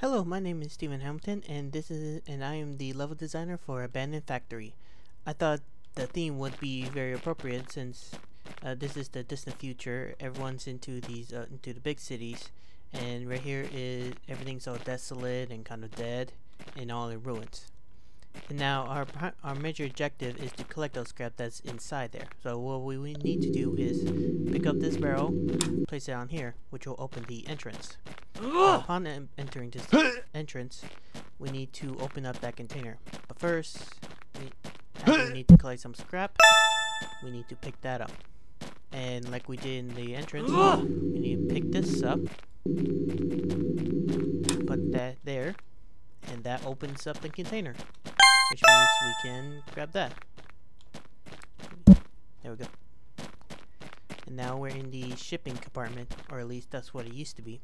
Hello, my name is Steven Hamilton, and this is and I am the level designer for Abandoned Factory. I thought the theme would be very appropriate since uh, this is the distant future. Everyone's into these uh, into the big cities, and right here is everything's all desolate and kind of dead, and all in ruins. And now our our major objective is to collect those scrap that's inside there. So what we need to do is pick up this barrel, place it on here, which will open the entrance. Upon entering this entrance, we need to open up that container. But first, we, we need to collect some scrap. We need to pick that up. And like we did in the entrance, we need to pick this up, put that there, and that opens up the container which means we can grab that. There we go. And now we're in the shipping compartment, or at least that's what it used to be.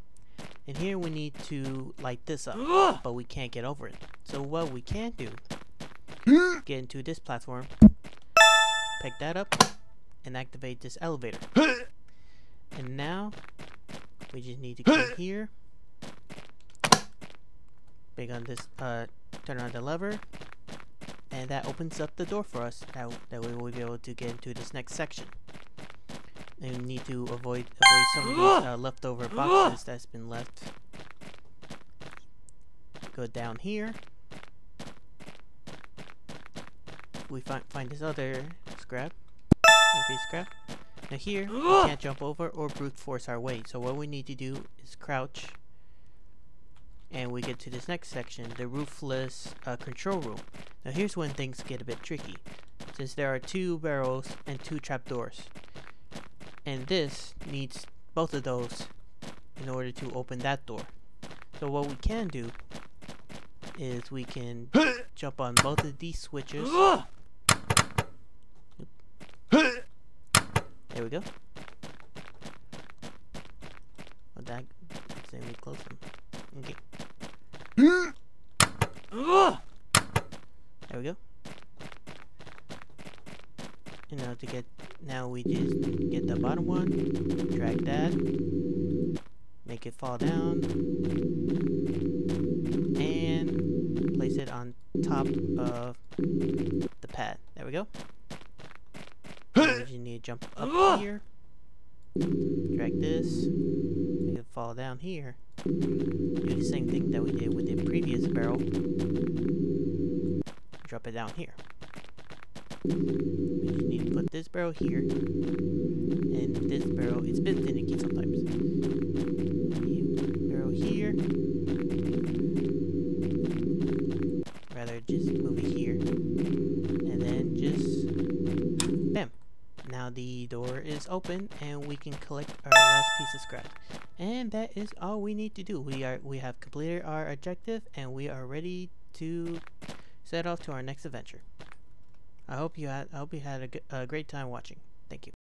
And here we need to light this up, but we can't get over it. So what we can do, get into this platform, pick that up, and activate this elevator. And now, we just need to come here, big on this, uh, turn on the lever, and that opens up the door for us that, that we will be able to get into this next section and we need to avoid avoid some of these uh, leftover boxes that's been left. Go down here. We find find this other scrap. Scrap. Now here we can't jump over or brute force our way. So what we need to do is crouch. And we get to this next section, the roofless uh, control room. Now here's when things get a bit tricky, since there are two barrels and two trapdoors. And this needs both of those in order to open that door. So what we can do is we can jump on both of these switches. There we go. Oh, that accidentally close them. Okay. There we go. And now to get, now we just get the bottom one, drag that, make it fall down, and place it on top of the pad. There we go. Just need to jump up here, drag this, make it fall down here, do the same thing that we did with the previous barrel. Drop it down here. We just need to put this barrel here, and this barrel, it's a bit finicky sometimes. Barrel here. Rather just move it here, and then just, bam. Now the door is open, and we can collect our last piece of scrap. And that is all we need to do. We are we have completed our objective and we are ready to set off to our next adventure. I hope you had I hope you had a, a great time watching. Thank you.